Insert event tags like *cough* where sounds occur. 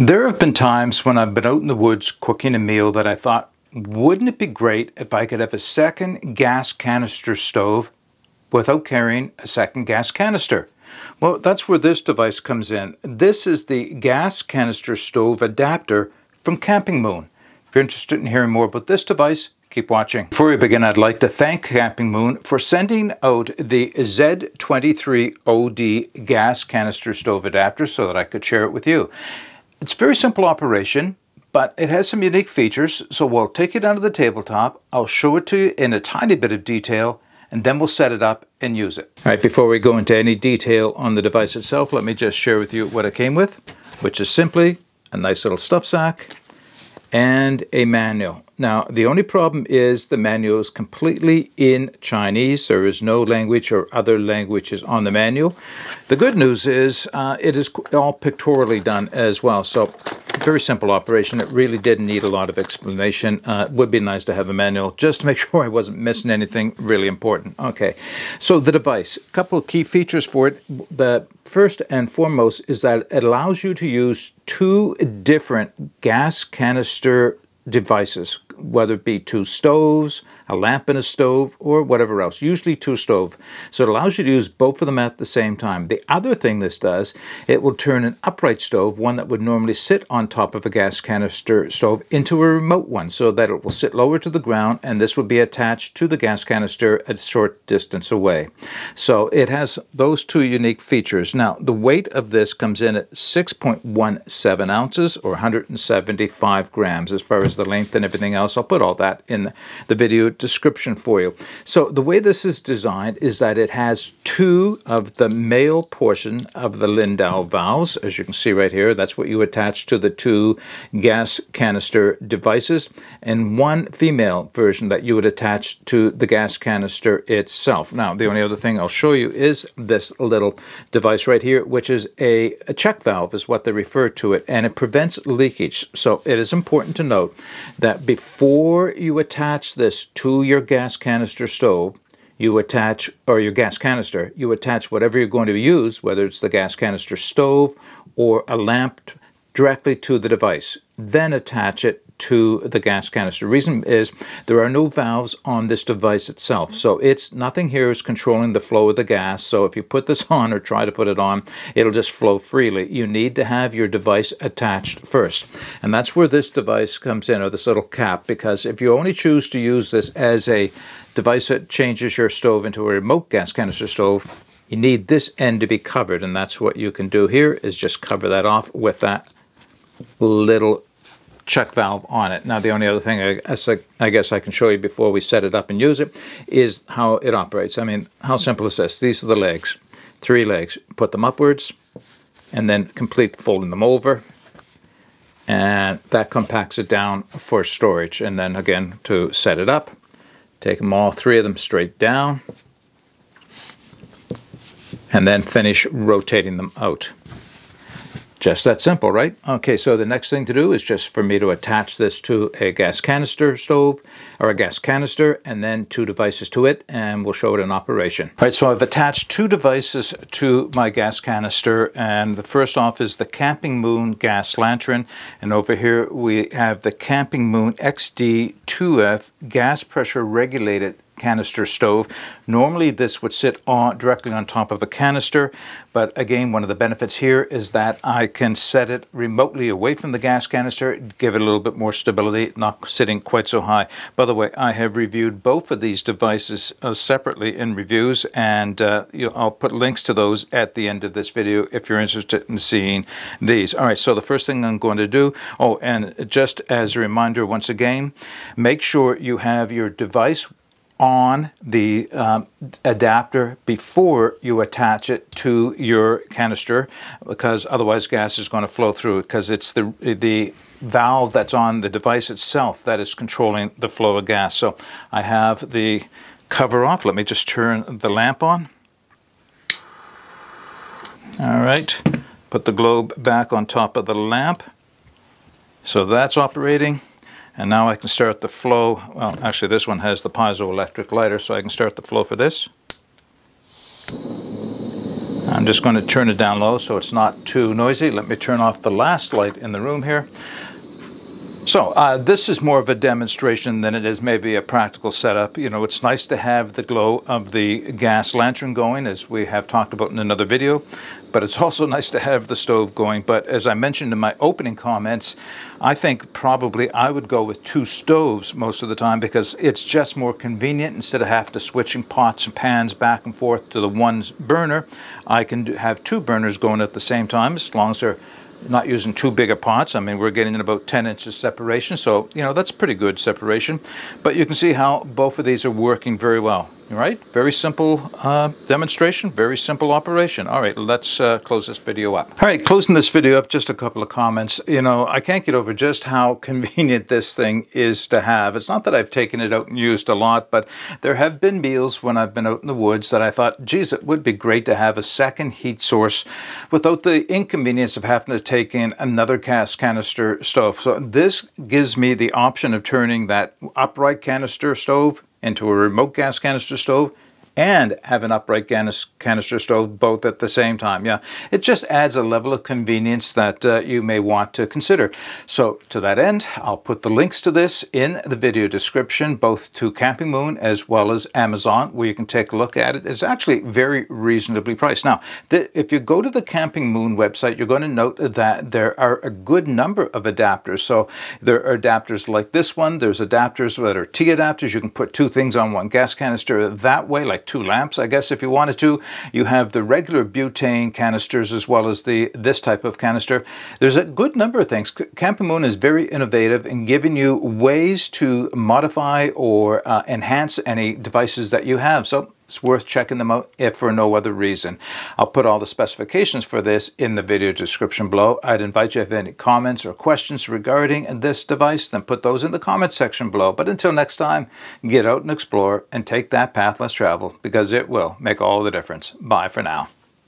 There have been times when I've been out in the woods cooking a meal that I thought, wouldn't it be great if I could have a second gas canister stove without carrying a second gas canister? Well, that's where this device comes in. This is the gas canister stove adapter from Camping Moon. If you're interested in hearing more about this device, keep watching. Before we begin, I'd like to thank Camping Moon for sending out the Z23OD gas canister stove adapter so that I could share it with you. It's a very simple operation, but it has some unique features, so we'll take it onto the tabletop, I'll show it to you in a tiny bit of detail, and then we'll set it up and use it. All right, before we go into any detail on the device itself, let me just share with you what it came with, which is simply a nice little stuff sack and a manual. Now, the only problem is the manual is completely in Chinese. There is no language or other languages on the manual. The good news is uh, it is all pictorially done as well. So very simple operation. It really didn't need a lot of explanation. Uh, it would be nice to have a manual just to make *laughs* sure I wasn't missing anything really important. Okay, so the device. A couple of key features for it. The first and foremost is that it allows you to use two different gas canister devices whether it be two stoves, a lamp and a stove, or whatever else, usually two stove. So it allows you to use both of them at the same time. The other thing this does, it will turn an upright stove, one that would normally sit on top of a gas canister stove, into a remote one so that it will sit lower to the ground and this will be attached to the gas canister a short distance away. So it has those two unique features. Now, the weight of this comes in at 6.17 ounces or 175 grams as far as the length and everything else else. I'll put all that in the video description for you. So the way this is designed is that it has two of the male portion of the Lindal valves, as you can see right here. That's what you attach to the two gas canister devices, and one female version that you would attach to the gas canister itself. Now, the only other thing I'll show you is this little device right here, which is a, a check valve is what they refer to it, and it prevents leakage. So it is important to note that before before you attach this to your gas canister stove, you attach, or your gas canister, you attach whatever you're going to use, whether it's the gas canister stove or a lamp directly to the device. Then attach it to the gas canister. Reason is there are no valves on this device itself. So it's nothing here is controlling the flow of the gas. So if you put this *laughs* on or try to put it on, it'll just flow freely. You need to have your device attached first. And that's where this device comes in, or this little cap, because if you only choose to use this as a device that changes your stove into a remote gas canister stove, you need this end to be covered, and that's what you can do here, is just cover that off with that little check valve on it. Now the only other thing I guess, I, I guess I can show you before we set it up and use it is how it operates. I mean, how simple is this? These are the legs, three legs. Put them upwards and then complete folding them over and that compacts it down for storage. And then again, to set it up, take them all three of them straight down and then finish rotating them out. Just that simple, right? Okay, so the next thing to do is just for me to attach this to a gas canister stove or a gas canister and then two devices to it and we'll show it in operation. All right, so I've attached two devices to my gas canister and the first off is the Camping Moon gas lantern and over here we have the Camping Moon XD2F gas pressure regulated canister stove. Normally this would sit on directly on top of a canister, but again, one of the benefits here is that I can set it remotely away from the gas canister, give it a little bit more stability, not sitting quite so high. By the way, I have reviewed both of these devices uh, separately in reviews, and uh, you know, I'll put links to those at the end of this video if you're interested in seeing these. All right, so the first thing I'm going to do, oh, and just as a reminder once again, make sure you have your device on the um, adapter before you attach it to your canister because otherwise gas is going to flow through because it's the the valve that's on the device itself that is controlling the flow of gas. So I have the cover off. Let me just turn the lamp on. All right, put the globe back on top of the lamp. So that's operating. And now I can start the flow. Well, actually this one has the piezoelectric lighter, so I can start the flow for this. I'm just going to turn it down low so it's not too noisy. Let me turn off the last light in the room here. So uh, this is more of a demonstration than it is maybe a practical setup. You know, it's nice to have the glow of the gas lantern going as we have talked about in another video, but it's also *laughs* nice to have the stove going. But as I mentioned in my opening comments, I think probably I would go with two stoves most of the time because it's just more convenient instead of having to switching pots and pans back and forth to the one burner. I can have two burners going at the same time as long as they're not using too big a pots. I mean, we're getting in about 10 inches separation, so, you know, that's pretty good separation. But you can see how both of these are working very well right? Very simple uh, demonstration, very simple operation. All right, let's uh, close this video up. All right, closing this video up, just a couple of comments. You know, I can't get over just how *laughs* convenient this thing is to have. It's not that I've taken it out and used a lot, but there have been meals when I've been out in the woods that I thought, geez, it would be great to have a second heat source without the inconvenience of having to take in another gas canister stove. So this gives me the option of turning that upright canister stove into a remote gas canister stove and have an upright canister stove both at the same time. Yeah, it just adds a level of convenience that uh, you may want to consider. So to that end, I'll put the links to this in the video description, both to Camping Moon as well as Amazon, where you can take a look at it. It's actually very reasonably priced. Now, the, if you go to the Camping Moon website, you're going to note that there are a good number of adapters. So there are adapters like this one. There's adapters that are T adapters. You can put two things on one gas canister that way, like two lamps, I guess, if you wanted to. You have the regular butane canisters as well as the this type of canister. There's a good number of things. Camping Moon is very innovative in giving you ways to modify or uh, enhance any devices that you have. So it's worth checking them out if for no other reason. I'll put all the specifications for this in the video description below. I'd invite you if any comments or questions regarding this device, then put those in the comment section below. But until next time, get out and explore and take that path less because it will make all the difference. Bye for now.